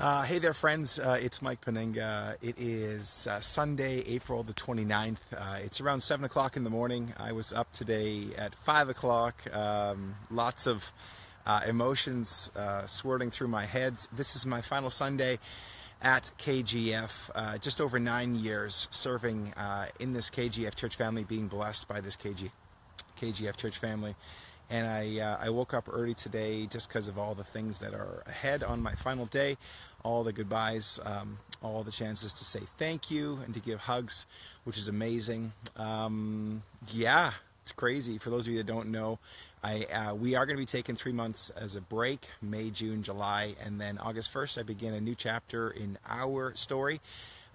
Uh, hey there, friends. Uh, it's Mike Penninga. It is uh, Sunday, April the 29th. Uh, it's around 7 o'clock in the morning. I was up today at 5 o'clock. Um, lots of uh, emotions uh, swirling through my head. This is my final Sunday at KGF. just over nine years serving in this KGF church family, being blessed by this KG, KGF church family and I, uh, I woke up early today just because of all the things that are ahead on my final day, all the goodbyes, um, all the chances to say thank you and to give hugs, which is amazing. Um, yeah, it's crazy. For those of you that don't know, I uh, we are going to be taking three months as a break, May, June, July, and then August 1st I begin a new chapter in our story.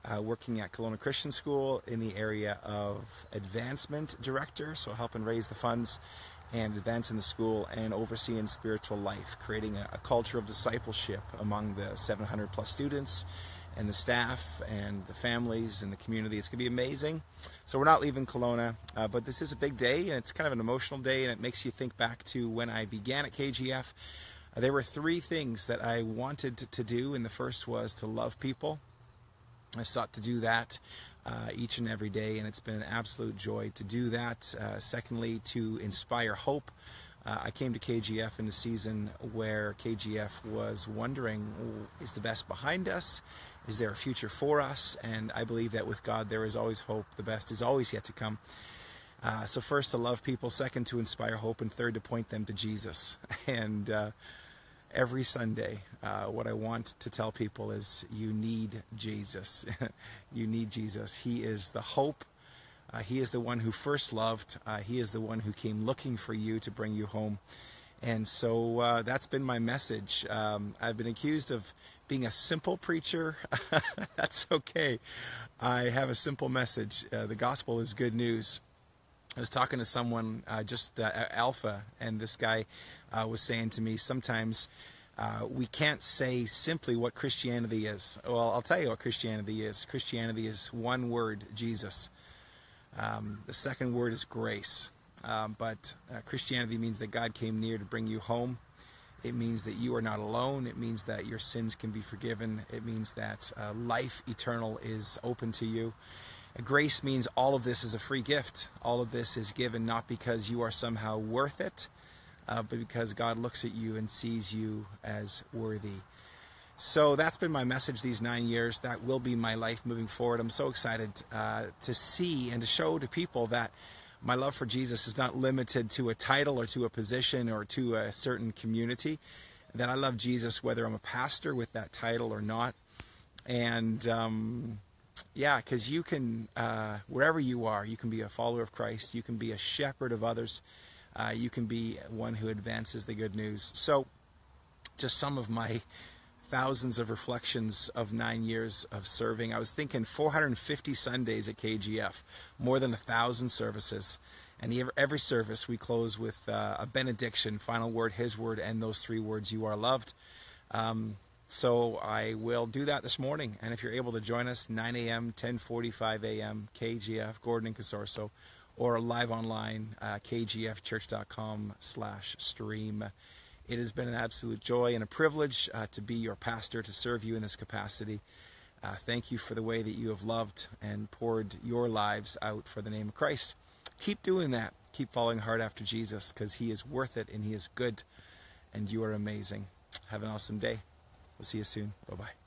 Uh, working at Kelowna Christian School in the area of advancement director, so helping raise the funds and advancing the school and overseeing spiritual life, creating a, a, culture of discipleship among the 700 plus students and the staff and the families and the community. It's going to be amazing. So we're not leaving Kelowna, uh, but this is a big day and it's kind of an emotional day and it makes you think back to when I began at KGF. Uh, there were three things that I wanted to do, and the first was to love people. I sought to do that uh, each and every day, and it's been an absolute joy to do that. Uh, secondly, to inspire hope. Uh, I came to KGF in a season where KGF was wondering, is the best behind us? Is there a future for us? And I believe that with God there is always hope. The best is always yet to come. Uh, so first to love people, second to inspire hope, and third to point them to Jesus. And uh, every Sunday, uh, what I want to tell people is you need Jesus. you need Jesus. He is the hope. Uh, he is the one who first loved. Uh, he is the one who came looking for you to bring you home. And so uh, that's been my message. Um, I've been accused of being a simple preacher. that's okay. I have a simple message. Uh, the gospel is good news. I was talking to someone uh, just uh, Alpha, and this guy uh, was saying to me, sometimes uh, we can't say simply what Christianity is. Well, I'll tell you what Christianity is. Christianity is one word, Jesus. Um, the second word is grace. Um, but uh, Christianity means that God came near to bring you home. It means that you are not alone. It means that your sins can be forgiven. It means that uh, life eternal is open to you. Grace means all of this is a free gift. All of this is given not because you are somehow worth it, uh, but because God looks at you and sees you as worthy. So that's been my message these nine years. That will be my life moving forward. I'm so excited uh, to see and to show to people that my love for Jesus is not limited to a title or to a position or to a certain community. That I love Jesus whether I'm a pastor with that title or not. And um, yeah, because you can, uh, wherever you are, you can be a follower of Christ, you can be a shepherd of others, uh, you can be one who advances the good news. So, just some of my thousands of reflections of nine years of serving. I was thinking 450 Sundays at KGF, more than a thousand services. And every service we close with uh, a benediction, final word, His word, and those three words, You are loved. Um, so I will do that this morning. And if you're able to join us, 9 a.m., 10:45 a.m., KGF, Gordon and Casorso, or live online, uh, kgfchurch.com/stream. It has been an absolute joy and a privilege uh, to be your pastor, to serve you in this capacity. Uh, thank you for the way that you have loved and poured your lives out for the name of Christ. Keep doing that. Keep following hard after Jesus because he is worth it and he is good and you are amazing. Have an awesome day. We'll see you soon. Bye bye.